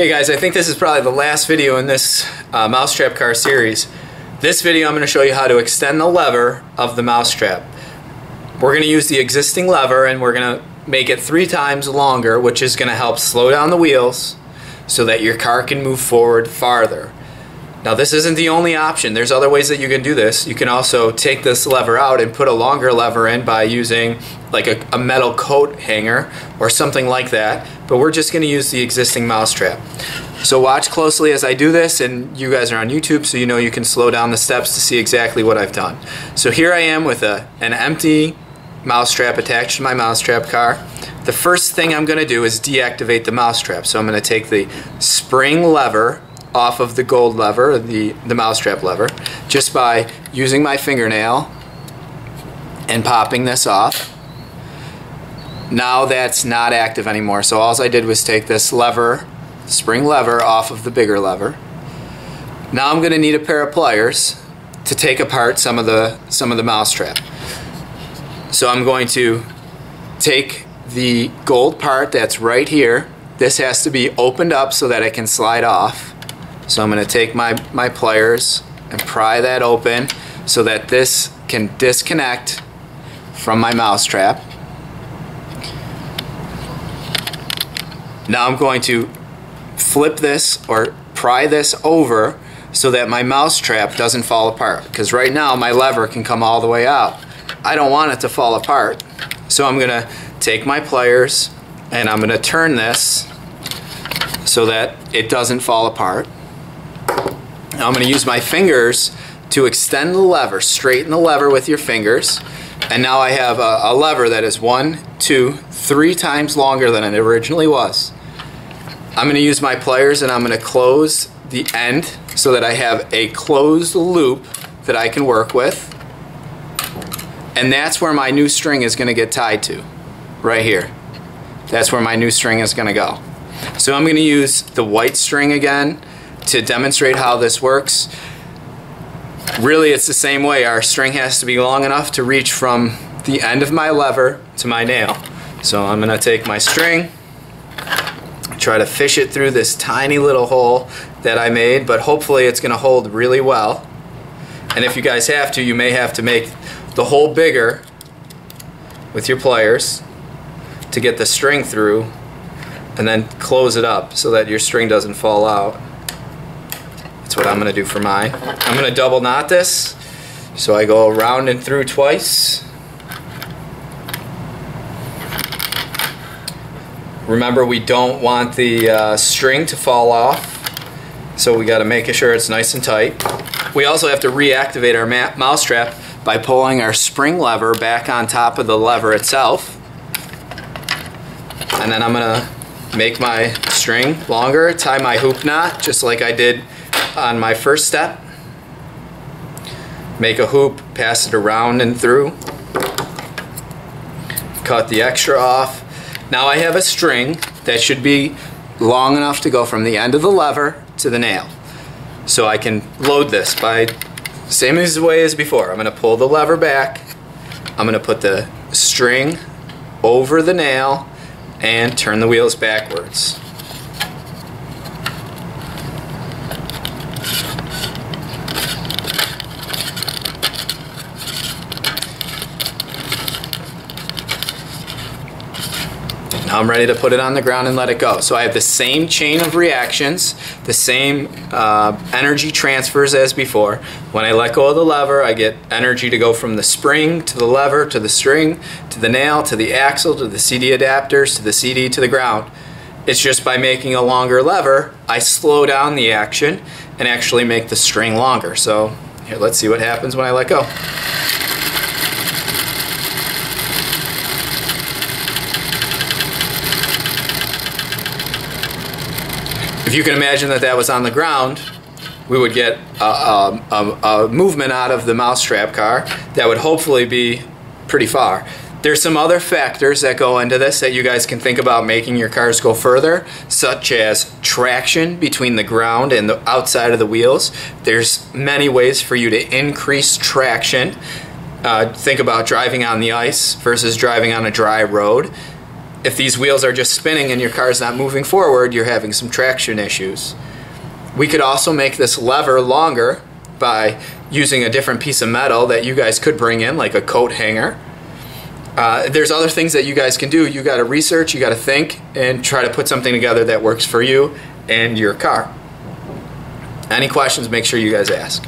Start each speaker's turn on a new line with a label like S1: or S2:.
S1: Okay guys, I think this is probably the last video in this uh, mousetrap car series. This video I'm going to show you how to extend the lever of the mousetrap. We're going to use the existing lever and we're going to make it three times longer which is going to help slow down the wheels so that your car can move forward farther. Now this isn't the only option. There's other ways that you can do this. You can also take this lever out and put a longer lever in by using like a, a metal coat hanger or something like that. But we're just going to use the existing mousetrap. So watch closely as I do this and you guys are on YouTube so you know you can slow down the steps to see exactly what I've done. So here I am with a, an empty mousetrap attached to my mousetrap car. The first thing I'm going to do is deactivate the mousetrap. So I'm going to take the spring lever off of the gold lever, the, the mousetrap lever, just by using my fingernail and popping this off. Now that's not active anymore. So all I did was take this lever, spring lever, off of the bigger lever. Now I'm going to need a pair of pliers to take apart some of the some of the mousetrap. So I'm going to take the gold part that's right here. This has to be opened up so that it can slide off. So I'm going to take my, my pliers and pry that open so that this can disconnect from my mousetrap. Now I'm going to flip this or pry this over so that my mousetrap doesn't fall apart because right now my lever can come all the way out. I don't want it to fall apart. So I'm going to take my pliers and I'm going to turn this so that it doesn't fall apart. I'm going to use my fingers to extend the lever, straighten the lever with your fingers. And now I have a, a lever that is one, two, three times longer than it originally was. I'm going to use my pliers and I'm going to close the end so that I have a closed loop that I can work with. And that's where my new string is going to get tied to, right here. That's where my new string is going to go. So I'm going to use the white string again to demonstrate how this works. Really, it's the same way. Our string has to be long enough to reach from the end of my lever to my nail. So I'm going to take my string, try to fish it through this tiny little hole that I made, but hopefully it's going to hold really well. And if you guys have to, you may have to make the hole bigger with your pliers to get the string through and then close it up so that your string doesn't fall out. That's what I'm going to do for mine. I'm going to double knot this. So I go around and through twice. Remember we don't want the uh, string to fall off. So we got to make sure it's nice and tight. We also have to reactivate our mousetrap by pulling our spring lever back on top of the lever itself. And then I'm going to make my string longer, tie my hoop knot just like I did on my first step. Make a hoop, pass it around and through. Cut the extra off. Now I have a string that should be long enough to go from the end of the lever to the nail. So I can load this by same as the way as before. I'm going to pull the lever back. I'm going to put the string over the nail and turn the wheels backwards. Now I'm ready to put it on the ground and let it go. So I have the same chain of reactions, the same uh, energy transfers as before. When I let go of the lever, I get energy to go from the spring to the lever to the string to the nail to the axle to the CD adapters to the CD to the ground. It's just by making a longer lever, I slow down the action and actually make the string longer. So here, let's see what happens when I let go. If you can imagine that that was on the ground, we would get a, a, a, movement out of the mousetrap car that would hopefully be pretty far. There's some other factors that go into this that you guys can think about making your cars go further, such as traction between the ground and the outside of the wheels. There's many ways for you to increase traction. Uh, think about driving on the ice versus driving on a dry road. If these wheels are just spinning and your car's not moving forward, you're having some traction issues. We could also make this lever longer by using a different piece of metal that you guys could bring in, like a coat hanger. Uh, there's other things that you guys can do. You got to research, you got to think, and try to put something together that works for you and your car. Any questions, make sure you guys ask.